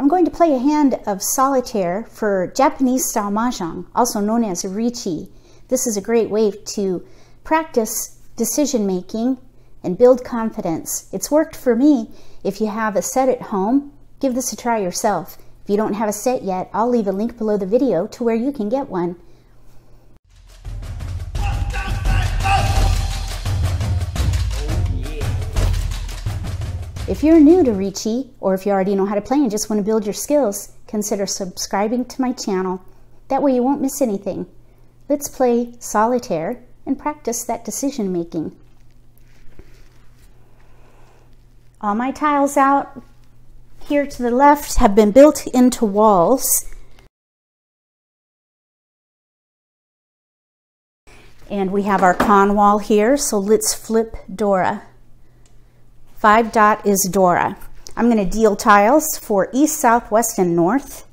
I'm going to play a hand of solitaire for Japanese style mahjong, also known as riichi. This is a great way to practice decision making and build confidence. It's worked for me. If you have a set at home, give this a try yourself. If you don't have a set yet, I'll leave a link below the video to where you can get one. If you're new to Riichi, or if you already know how to play and just want to build your skills, consider subscribing to my channel. That way you won't miss anything. Let's play solitaire and practice that decision making. All my tiles out here to the left have been built into walls. And we have our con wall here, so let's flip Dora. Five dot is Dora. I'm going to deal tiles for east, south, west, and north.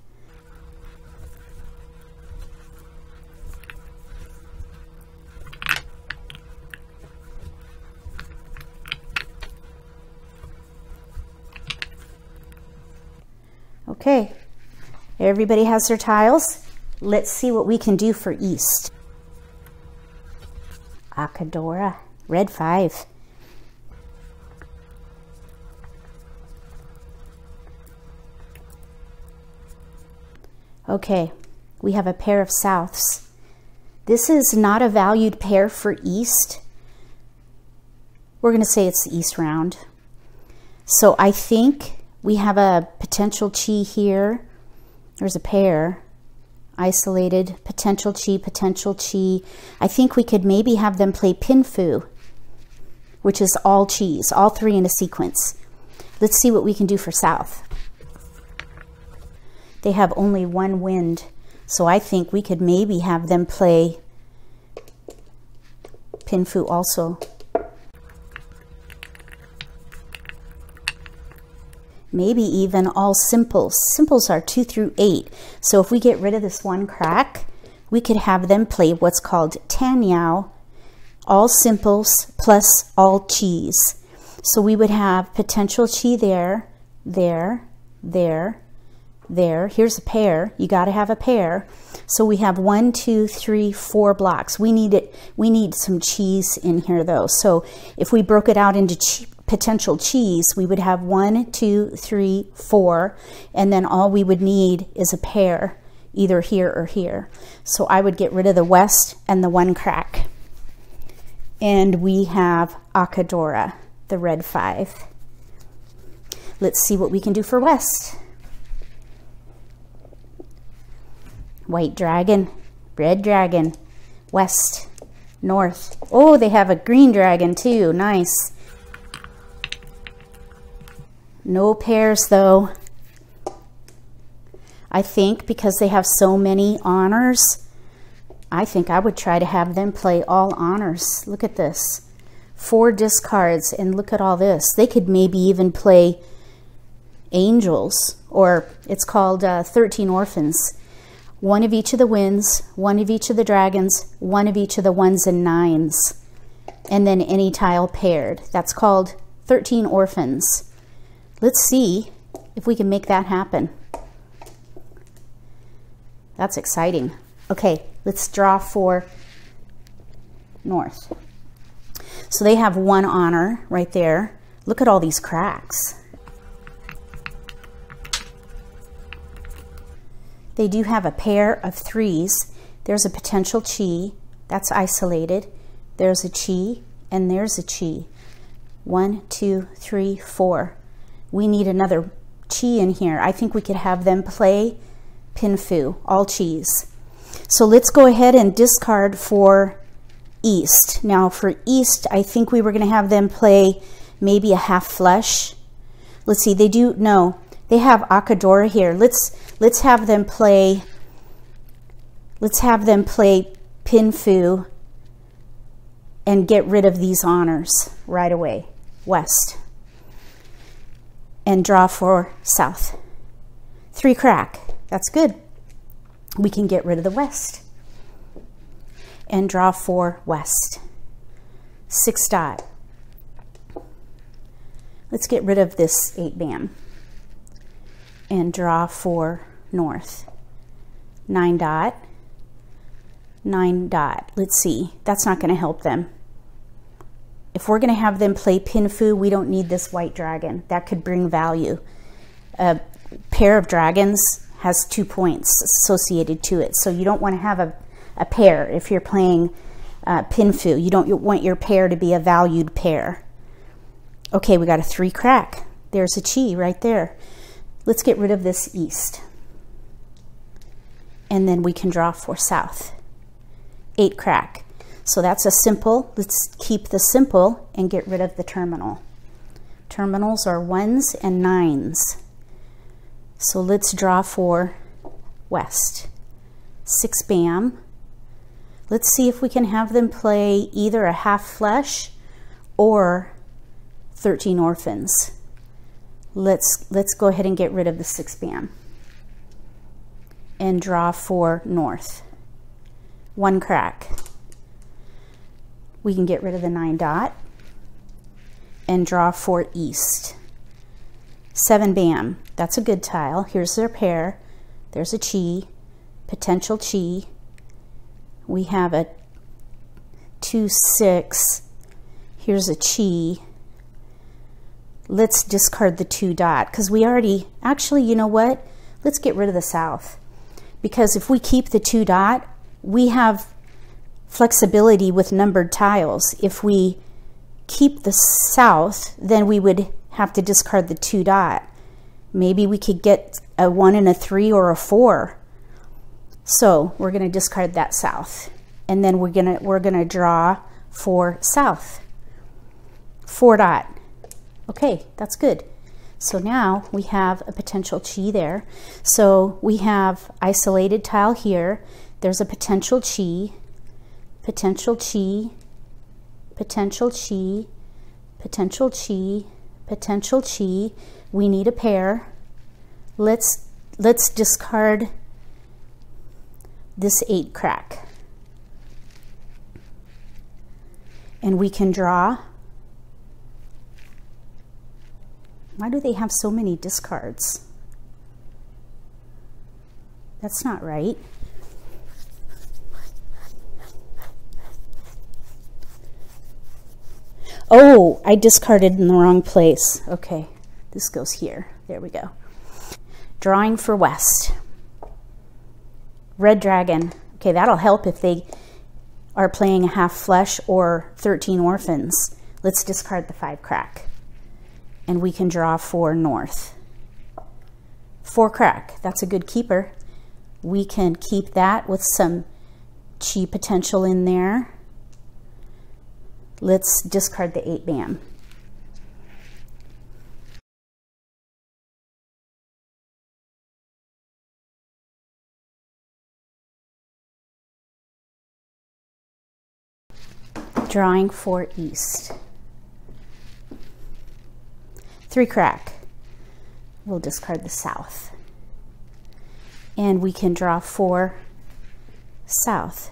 Okay, everybody has their tiles. Let's see what we can do for east. Akadora, red five. Okay, we have a pair of souths. This is not a valued pair for east. We're going to say it's the east round. So I think we have a potential chi here. There's a pair. Isolated, potential chi, potential chi. I think we could maybe have them play pinfu, which is all chis, all three in a sequence. Let's see what we can do for south they have only one wind. So I think we could maybe have them play Pinfu also. Maybe even all simples. Simples are two through eight. So if we get rid of this one crack, we could have them play what's called Tanyao, all simples plus all chis. So we would have potential chi there, there, there, there. Here's a pair. You got to have a pair. So we have one, two, three, four blocks. We need it. We need some chis in here though. So if we broke it out into chi potential chis, we would have one, two, three, four, and then all we would need is a pair, either here or here. So I would get rid of the west and the one crack. And we have Akadora, the red five. Let's see what we can do for west. White dragon, red dragon, west, north. Oh, they have a green dragon too. Nice. No pairs though. I think because they have so many honors, I think I would try to have them play all honors. Look at this. Four discards and look at all this. They could maybe even play angels or it's called uh, 13 orphans one of each of the winds, one of each of the dragons, one of each of the ones and nines, and then any tile paired. That's called 13 orphans. Let's see if we can make that happen. That's exciting. Okay, let's draw for north. So they have one honor right there. Look at all these cracks. They do have a pair of threes. There's a potential chi, that's isolated. There's a chi, and there's a chi. One, two, three, four. We need another chi in here. I think we could have them play pinfu, all chis. So let's go ahead and discard for east. Now for east, I think we were going to have them play maybe a half flush. Let's see, they do, no, they have Akadora here. Let's let's have them play let's have them play Pinfu and get rid of these honors right away. West. And draw for south. Three crack. That's good. We can get rid of the west. And draw for west. Six dot. Let's get rid of this eight bam and draw for north. Nine dot, nine dot. Let's see, that's not gonna help them. If we're gonna have them play pin we don't need this white dragon. That could bring value. A pair of dragons has two points associated to it. So you don't wanna have a, a pair if you're playing uh, pin. You don't want your pair to be a valued pair. Okay, we got a three crack. There's a chi right there. Let's get rid of this east. And then we can draw for south. Eight crack. So that's a simple. Let's keep the simple and get rid of the terminal. Terminals are ones and nines. So let's draw for west. Six bam. Let's see if we can have them play either a half flush or 13 orphans. Let's, let's go ahead and get rid of the six bam and draw for north. One crack. We can get rid of the nine dot and draw for east. Seven bam, that's a good tile. Here's their pair. There's a chi, potential chi. We have a two, six. Here's a chi let's discard the two dot because we already, actually, you know what? Let's get rid of the south because if we keep the two dot, we have flexibility with numbered tiles. If we keep the south, then we would have to discard the two dot. Maybe we could get a one and a three or a four. So we're going to discard that south. And then we're going to, we're going to draw for south. Four dot. Okay, that's good. So now we have a potential chi there. So we have isolated tile here. There's a potential chi, potential chi, potential chi, potential chi, potential chi. We need a pair. Let's, let's discard this eight crack. And we can draw Why do they have so many discards? That's not right. Oh, I discarded in the wrong place. Okay, this goes here. There we go. Drawing for West. Red Dragon. Okay, that'll help if they are playing a half flush or 13 orphans. Let's discard the five crack and we can draw for north. Four crack, that's a good keeper. We can keep that with some chi potential in there. Let's discard the eight bam. Drawing for east. Three crack. We'll discard the south. And we can draw for south,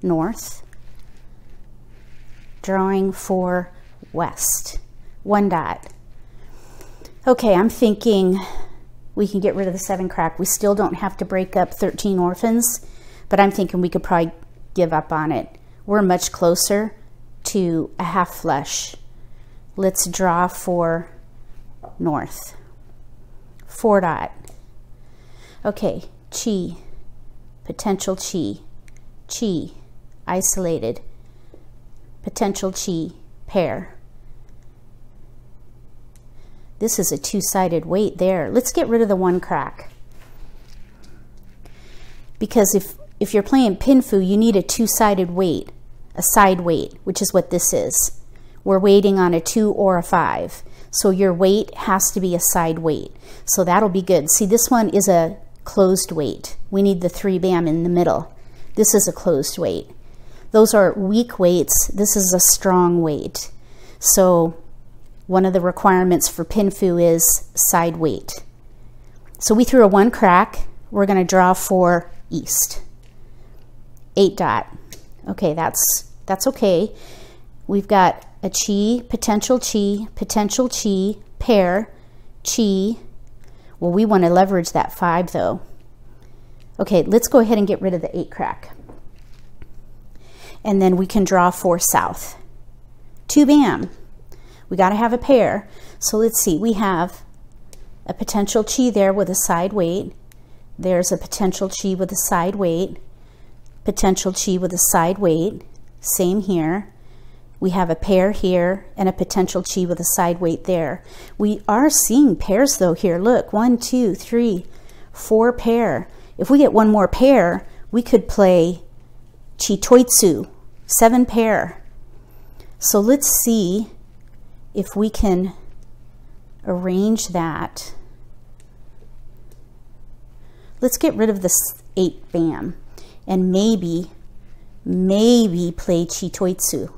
north, drawing for west. One dot. Okay, I'm thinking we can get rid of the seven crack. We still don't have to break up 13 orphans, but I'm thinking we could probably give up on it. We're much closer to a half flush. Let's draw for north. Four dot. Okay, chi, potential chi, chi, isolated, potential chi, pair. This is a two-sided wait there. Let's get rid of the one crack. Because if, if you're playing pinfu, you need a two-sided wait, a side wait, which is what this is. We're waiting on a two or a five. So your wait has to be a side wait. So that'll be good. See, this one is a closed wait. We need the three bam in the middle. This is a closed wait. Those are weak waits. This is a strong wait. So one of the requirements for pinfu is side wait. So we threw a one crack. We're going to draw for east. Eight dot. Okay, that's that's okay. We've got a chi, potential chi, potential chi, pair, chi. Well, we want to leverage that 5 though. Okay, let's go ahead and get rid of the 8 crack. And then we can draw for south. 2 bam. We got to have a pair. So let's see, we have a potential chi there with a side wait. There's a potential chi with a side wait. Potential chi with a side wait. Same here. We have a pair here and a potential chi with a side wait there. We are seeing pairs though here. Look, one, two, three, four pair. If we get one more pair, we could play chi toitsu, seven pair. So let's see if we can arrange that. Let's get rid of this eight bam and maybe, maybe play Chitoitsu.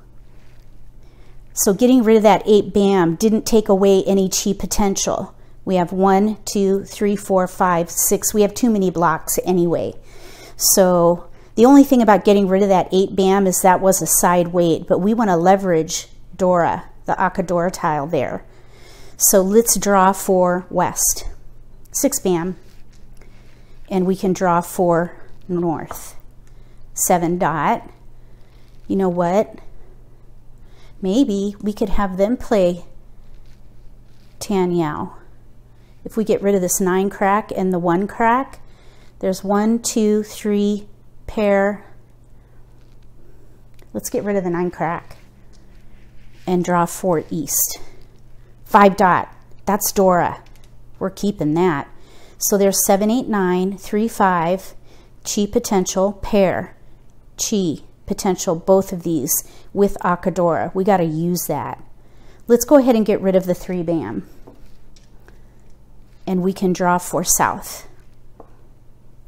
So getting rid of that eight bam didn't take away any chi potential. We have one, two, three, four, five, six. We have too many blocks anyway. So the only thing about getting rid of that eight bam is that was a side wait, but we want to leverage Dora, the Akadora tile there. So let's draw for west. Six bam. And we can draw for north. Seven dot. You know what? Maybe we could have them play Tan Yao. If we get rid of this nine crack and the one crack, there's one, two, three pair. Let's get rid of the nine crack and draw for east. Five dot, that's Dora. We're keeping that. So there's seven, eight, nine, three, five, chi potential, pair, chi potential, both of these with Akadora. We got to use that. Let's go ahead and get rid of the three bam. And we can draw for south.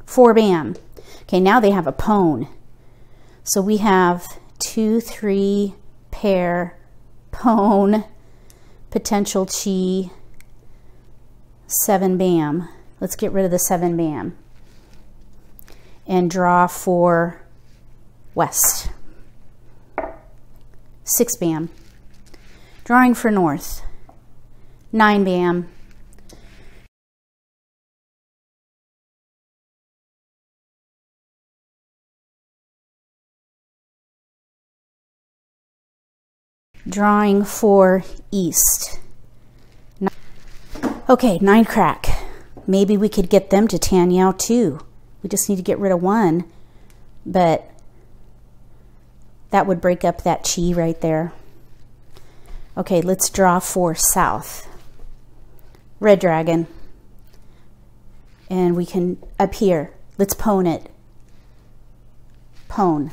Four bam. Okay, now they have a pon. So we have two, three, pair, pon, potential chi, seven bam. Let's get rid of the seven bam and draw for west. Six bam. Drawing for north. Nine bam. Drawing for east. Okay, nine crack. Maybe we could get them to Tan Yao too. We just need to get rid of one, but that would break up that chi right there. Okay, let's draw for south. Red dragon. And we can, up here, let's pon it. Pon.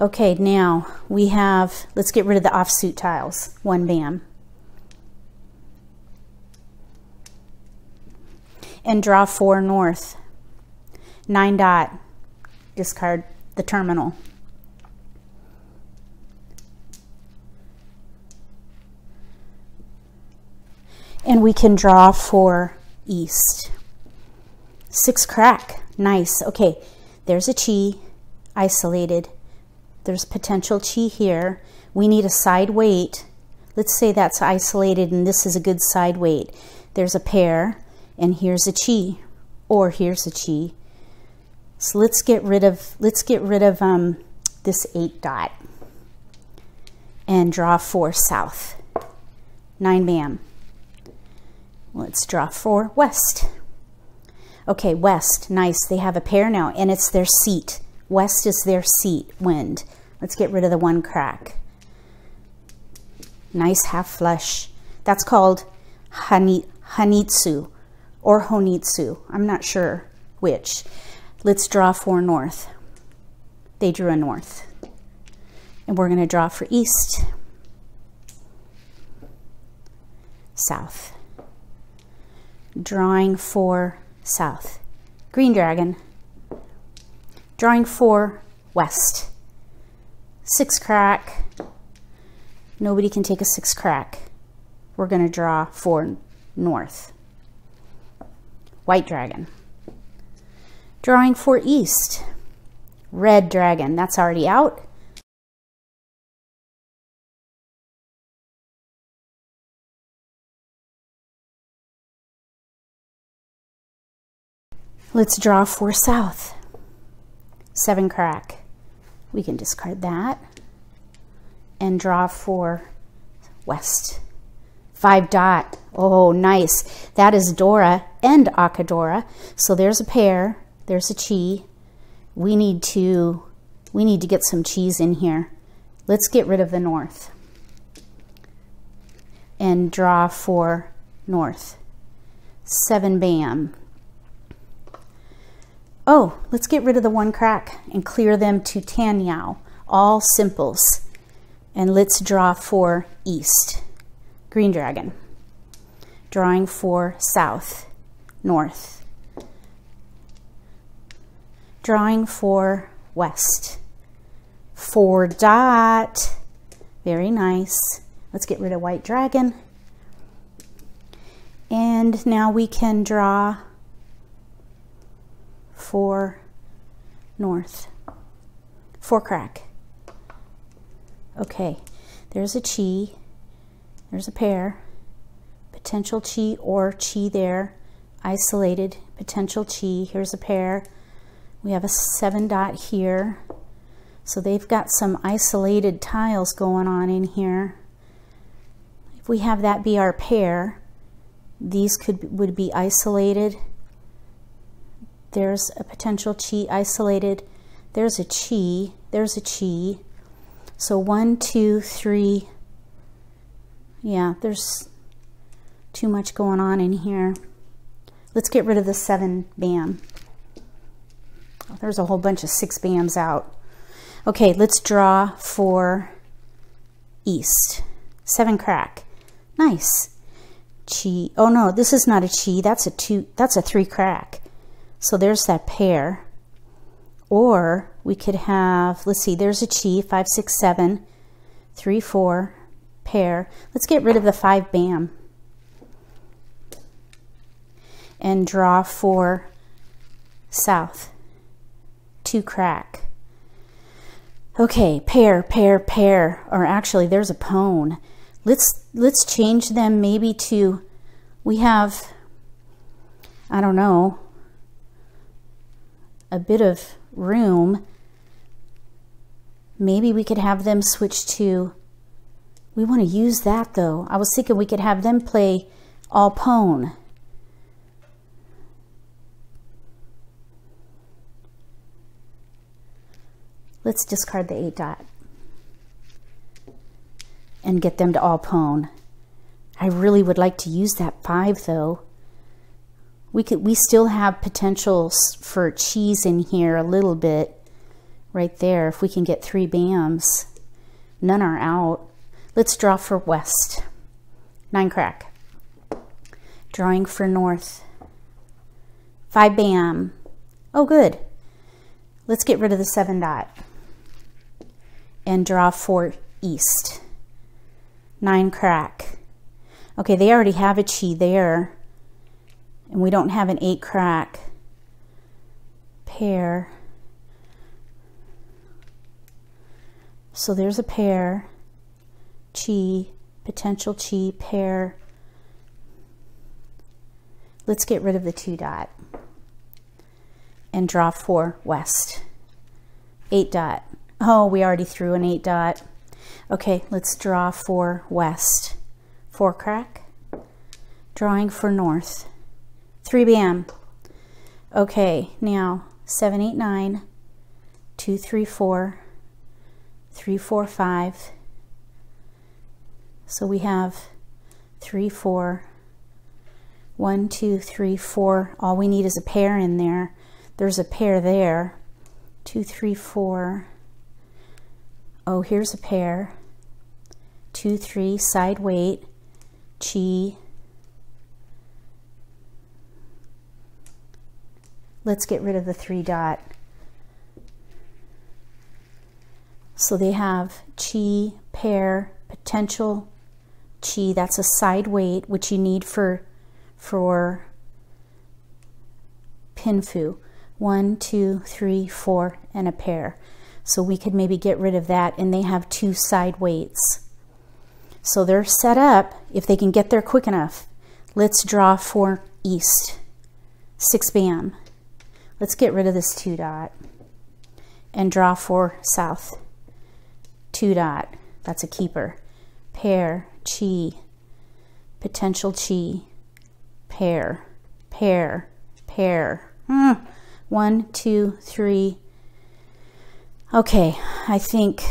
Okay, now we have, let's get rid of the offsuit tiles. One bam. And draw for north. Nine dot, discard the terminal. And we can draw for east. Six crack, nice. Okay, there's a chi, isolated. There's potential chi here. We need a side wait. Let's say that's isolated and this is a good side wait. There's a pair and here's a chi or here's a chi. So let's get rid of, let's get rid of um, this eight dot and draw for south. Nine bam. Let's draw for west. Okay, west, nice. They have a pair now and it's their seat. West is their seat, wind. Let's get rid of the one crack. Nice half flush. That's called hani, hanitsu or honitsu. I'm not sure which. Let's draw for north. They drew a north. And we're going to draw for east, south. Drawing for south. Green dragon. Drawing for west. Six crack. Nobody can take a six crack. We're going to draw for north. White dragon. Drawing for East, Red Dragon, that's already out. Let's draw for South, Seven Crack. We can discard that and draw for West. Five dot. Oh, nice. That is Dora and Akadora. So there's a pair. There's a chi. We need to we need to get some chis in here. Let's get rid of the north and draw for north. Seven bam. Oh, let's get rid of the one crack and clear them to tan yao. All simples. And let's draw for east. Green dragon. Drawing for south, north. Drawing for west. Four dot. Very nice. Let's get rid of white dragon. And now we can draw for north, four crack. Okay, there's a chi, there's a pair, potential chi or chi there, isolated, potential chi, here's a pair. We have a seven dot here. So they've got some isolated tiles going on in here. If we have that be our pair, these could would be isolated. There's a potential chi isolated. There's a chi. There's a chi. So one, two, three. Yeah, there's too much going on in here. Let's get rid of the seven bam. There's a whole bunch of six bams out. Okay, let's draw for east. Seven crack. Nice. Chi. Oh no, this is not a chi. That's a two. That's a three crack. So there's that pair. Or we could have, let's see, there's a chi, five, six, seven, three, four, pair. Let's get rid of the five bam. And draw for south. Two crack. Okay, pair, pair, pair. Or actually, there's a pon. Let's let's change them maybe to we have I don't know a bit of room. Maybe we could have them switch to we want to use that though. I was thinking we could have them play all pon. Let's discard the 8 dot and get them to all pon. I really would like to use that five though. We could we still have potentials for chis in here a little bit right there if we can get three bams. None are out. Let's draw for west. Nine crack. Drawing for north. Five bam. Oh good. Let's get rid of the seven dot and draw for east nine crack. Okay, they already have a chi there, and we don't have an eight crack pair. So there's a pair, chi, potential chi, pair. Let's get rid of the two dot and draw for west. Eight dot. Oh, we already threw an eight dot. Okay, let's draw for west. Four crack. Drawing for north. Three bam. Okay, now seven, eight, nine, two, three, four, three, four, five. So we have three four. three, four, one, two, three, four. All we need is a pair in there. There's a pair there. Two, three, four, oh, here's a pair, two, three, side wait, chi. Let's get rid of the three dot. So they have chi, pair, potential chi, that's a side wait, which you need for, for pinfu. One, two, three, four, and a pair. So we could maybe get rid of that and they have two side waits. So they're set up if they can get there quick enough. Let's draw for east. Six bam. Let's get rid of this two dot and draw for south. Two dot, that's a keeper. Pair, chi, potential chi, pair, pair, pair. Hmm. One, two, three. Okay, I think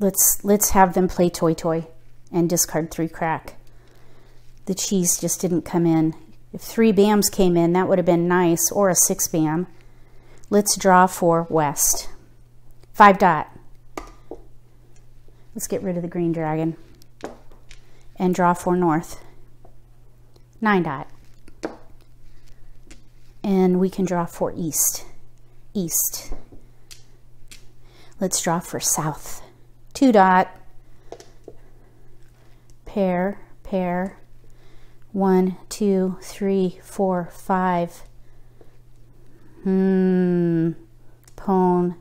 let's let's have them play toitoi and discard three crack. The chis just didn't come in. If three bams came in, that would have been nice, or a six bam. Let's draw for west. Five dot. Let's get rid of the green dragon. And draw for north. Nine dot. And we can draw for east. East. Let's draw for south. Two dot. Pair, pair. One, two, three, four, five. Hmm. Pon.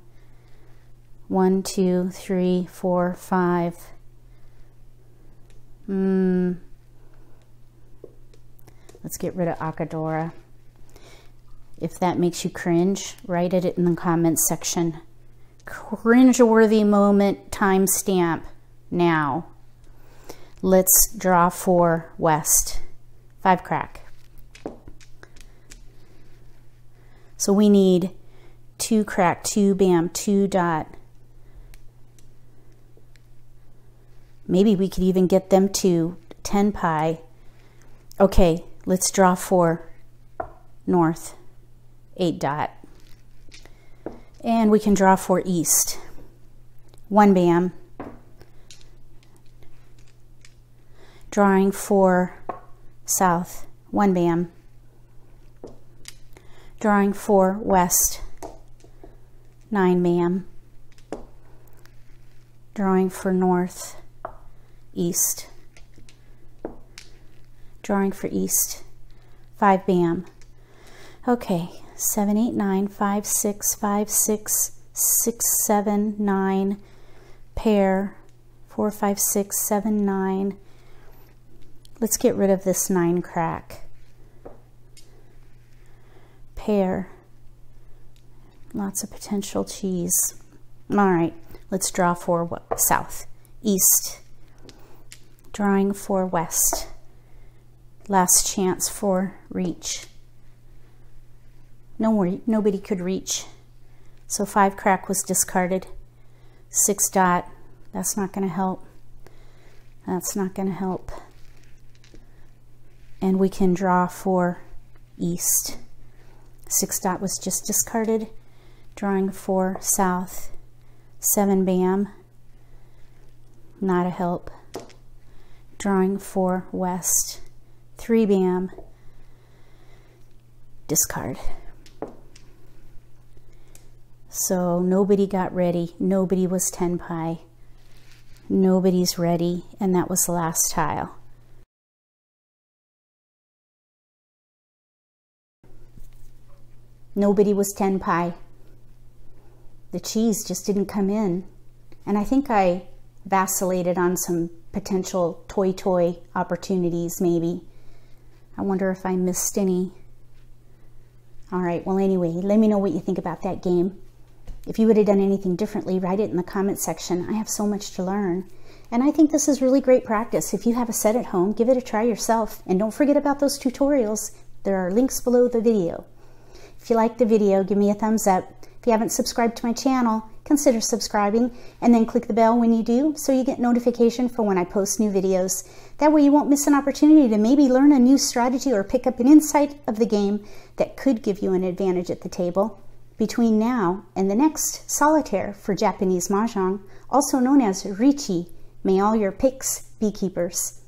One, two, three, four, five. Hmm. Let's get rid of Akadora. If that makes you cringe, write it in the comments section. Cringe-worthy moment timestamp now. Let's draw for west. Five crack. So we need two crack, two bam, two dot. Maybe we could even get them to tenpai. Okay, let's draw for north, eight dot. And we can draw for east. One bam. Drawing for south, one bam. Drawing for west, nine bam. Drawing for north, east. Drawing for east, five bam. Okay, seven, eight, nine, five, six, five, six, six, seven, nine, pair, four, five, six, seven, nine, Let's get rid of this nine crack. Pair. Lots of potential chis. All right, let's draw for south, east. Drawing for west. Last chance for reach. No, nobody could reach. So five crack was discarded. Six dot, that's not gonna help. That's not gonna help and we can draw for east. Six dot was just discarded. Drawing for south. Seven bam. Not a help. Drawing for west. Three bam. Discard. So nobody got ready. Nobody was tenpai. Nobody's ready. And that was the last tile. Nobody was tenpai. The chis just didn't come in. And I think I vacillated on some potential toitoi opportunities maybe. I wonder if I missed any. All right, well anyway, let me know what you think about that game. If you would have done anything differently, write it in the comment section. I have so much to learn. And I think this is really great practice. If you have a set at home, give it a try yourself. And don't forget about those tutorials. There are links below the video. If you like the video, give me a thumbs up. If you haven't subscribed to my channel, consider subscribing and then click the bell when you do so you get notification for when I post new videos. That way you won't miss an opportunity to maybe learn a new strategy or pick up an insight of the game that could give you an advantage at the table. Between now and the next solitaire for Japanese Mahjong, also known as Riichi, may all your picks be keepers.